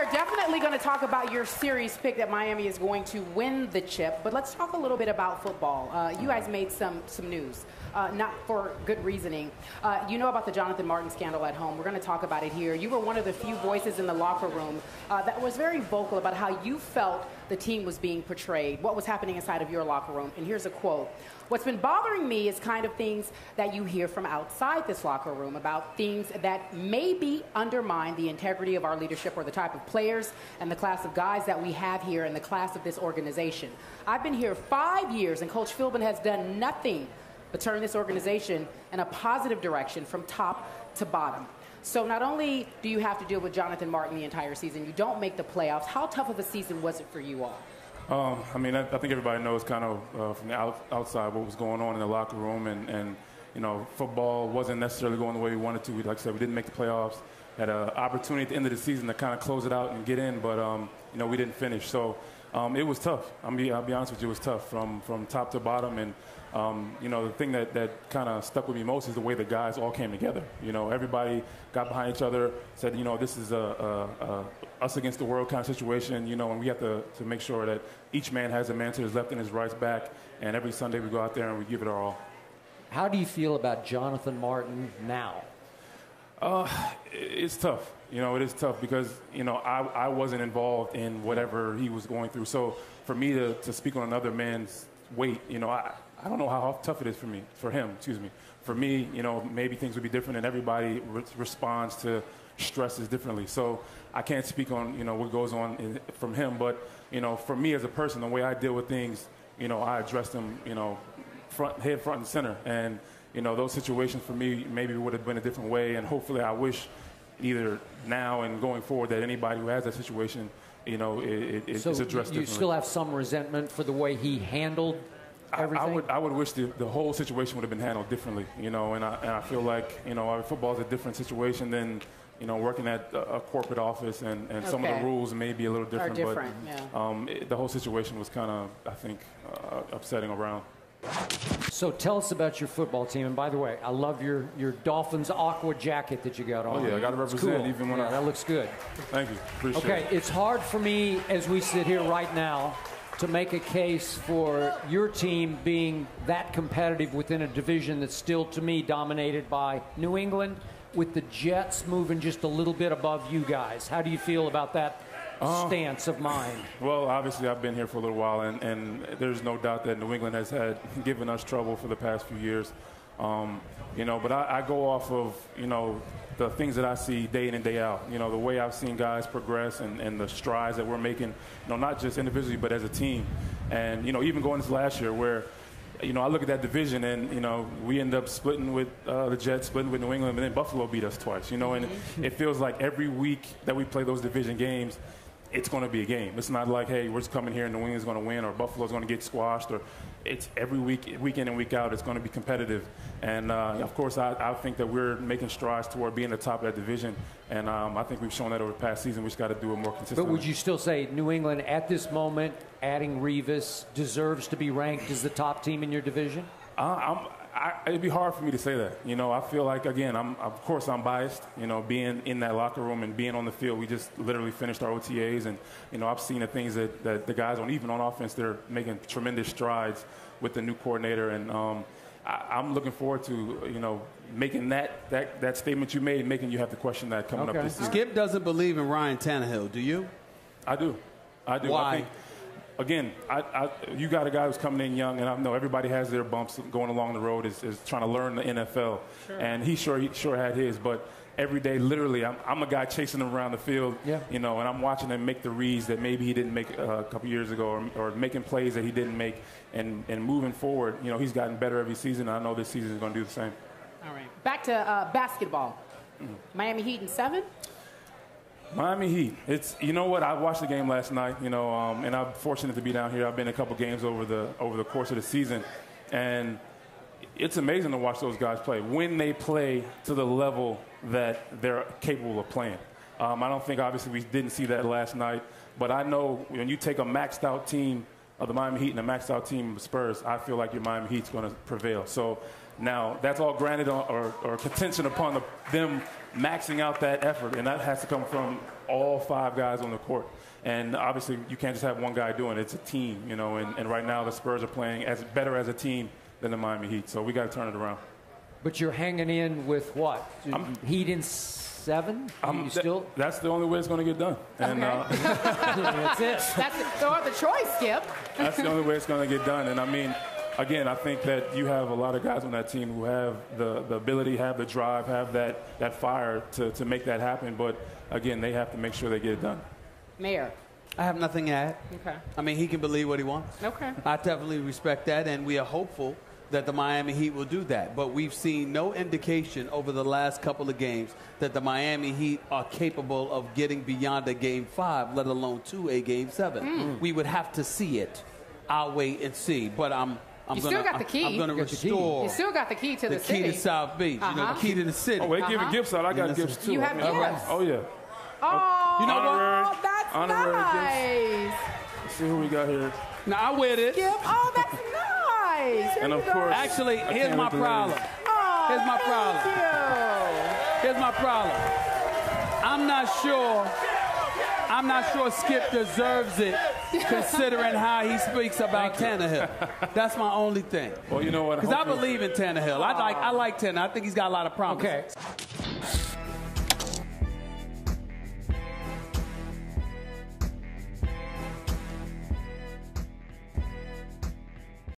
are definitely going to talk about your series pick that Miami is going to win the chip, but let's talk a little bit about football. Uh, you guys made some some news, uh, not for good reasoning. Uh, you know about the Jonathan Martin scandal at home. We're going to talk about it here. You were one of the few voices in the locker room uh, that was very vocal about how you felt the team was being portrayed, what was happening inside of your locker room. And here's a quote. What's been bothering me is kind of things that you hear from outside this locker room about things that maybe undermine the integrity of our leadership or the type of players and the class of guys that we have here and the class of this organization. I've been here five years, and Coach Philbin has done nothing but turn this organization in a positive direction from top to bottom. So not only do you have to deal with Jonathan Martin the entire season, you don't make the playoffs. How tough of a season was it for you all? Um, I mean, I, I, think everybody knows kind of uh, from the out, outside what was going on in the locker room, and, and you know, football wasn't necessarily going the way we wanted to. We, Like I said, we didn't make the playoffs. Had an opportunity at the end of the season to kind of close it out and get in, but um, you know, we didn't finish. So um, it was tough. I mean, I'll be honest with you, it was tough from from top to bottom, and um, you know, the thing that, that kind of stuck with me most is the way the guys all came together. You know, everybody got behind each other, said, you know, this is a, a, a us against the world kind of situation, you know, and we have to, to make sure that each man has a man to his left and his right's back, and every Sunday we go out there and we give it our all. How do you feel about Jonathan Martin now? Uh, it's tough. You know, it is tough because, you know, I, I wasn't involved in whatever he was going through. So for me to, to speak on another man's weight, you know, I, I don't know how tough it is for me, for him, excuse me. For me, you know, maybe things would be different and everybody re- responds to stresses differently. So I can't speak on, you know, what goes on in, from him. But, you know, for me as a person, the way I deal with things, you know, I address them, you know, front, head, front, and center. And, you know, those situations for me maybe would have been a different way. And hopefully I wish either now and going forward that anybody who has that situation, you know, it, it, so it's addressed you still have some resentment for the way he handled Everything? I, would I would wish the, the whole situation would have been handled differently, you know, and I, and I feel like, you know, football is a different situation than, you know, working at a, corporate office and, and okay. some of the rules may be a little different, different but yeah. um, it, the whole situation was kind of, I think, uh, upsetting around. So tell us about your football team. And by the way, I love your, your Dolphins aqua jacket that you got on. Oh yeah, I got to represent cool. even when yeah, I. That looks good. Thank you. Appreciate okay, it. Okay, it's hard for me as we sit here right now to make a case for your team being that competitive within a division that's still, to me, dominated by New England, with the Jets moving just a little bit above you guys. How do you feel about that uh, stance of mine? Well, obviously, I've been here for a little while, and, and there's no doubt that New England has had given us trouble for the past few years. Um, you know, but I, I, go off of, you know, the things that I see day in and day out. You know, the way I've seen guys progress and, and the strides that we're making, you know, not just individually, but as a team. And, you know, even going into last year where, you know, I look at that division and, you know, we end up splitting with uh, the Jets, splitting with New England, and then Buffalo beat us twice, you know, and mm-hmm. it feels like every week that we play those division games, it's going to be a game. It's not like, hey, we're just coming here and New England's going to win or Buffalo's going to get squashed. Or it's every week, week in and week out, it's going to be competitive. And uh, of course, I, I, think that we're making strides toward being the top of that division. And um, I think we've shown that over the past season. We just got to do it more consistently. But would you still say New England at this moment, adding Revis, deserves to be ranked as the top team in your division? Uh, I, it'd be hard for me to say that. You know, I feel like again, I'm of course I'm biased. You know, being in that locker room and being on the field, we just literally finished our OTAs, and you know, I've seen the things that, that the guys on even on offense, they're making tremendous strides with the new coordinator, and um, I, am looking forward to you know making that, that that statement you made, making you have to question that coming okay. up this season. Skip doesn't believe in Ryan Tannehill. Do you? I do. I do. Why? I think, again, I, I, you got a guy who's coming in young, and I know everybody has their bumps going along the road, is, is trying to learn the NFL. Sure. And he sure, he sure had his, but every day, literally, I'm, I'm, a guy chasing him around the field, yeah. you know, and I'm watching him make the reads that maybe he didn't make uh, a couple years ago, or, or, making plays that he didn't make, and, and moving forward, you know, he's gotten better every season, and I know this season is going to do the same. All right. Back to uh, basketball. Mm-hmm. Miami Heat in seven? Miami Heat. It's you know what I watched the game last night. You know, um, and I'm fortunate to be down here. I've been a couple games over the over the course of the season, and it's amazing to watch those guys play when they play to the level that they're capable of playing. Um, I don't think obviously we didn't see that last night, but I know when you take a maxed out team of the Miami Heat and a maxed out team of the Spurs, I feel like your Miami Heat's going to prevail. So now that's all granted on, or, or contention upon the, them maxing out that effort, and that has to come from all five guys on the court. And obviously, you can't just have one guy doing it. It's a team, you know. And, and right now, the Spurs are playing as better as a team than the Miami Heat. So we got to turn it around. But you're hanging in with what? I'm- Heat in seven? I'm- you th- still? that's the only way it's going to get done. And uh, That's it. That's the, the choice, Skip. that's the only way it's going to get done. And I mean, again, I think that you have a lot of guys on that team who have the, the ability, have the drive, have that, that fire to, to make that happen. But again, they have to make sure they get it done. Mayor. I have nothing to add. Okay. I mean, he can believe what he wants. Okay. I definitely respect that, and we are hopeful that the Miami Heat will do that. But we've seen no indication over the last couple of games that the Miami Heat are capable of getting beyond a game five, let alone to a game seven. Hmm. We would have to see it. I'll wait and see. But I'm. I'm You gonna, still got the key. I'm going to You got the key. restore You still got the key to the, city. the key city. to South Beach. You know, Uh-huh. the key to the city. Oh, wait, giving Uh-huh. gifts out. I got Yeah, gifts too. You have I mean, gifts? Oh, yeah. Oh, You know what? Honorary- that's honorary nice. Let's see who we got here. Now I wear this. Skip. Oh, that's nice. Here And of course- Actually, I here's my wait problem. Oh, here's my thank problem. You. Here's my problem. I'm not sure. I'm not sure Skip deserves it, considering how he speaks about Tannehill. That's my only thing. Well, you know what? Because I believe in Tannehill. I like I like Tannehill. I think he's got a lot of promise. Okay.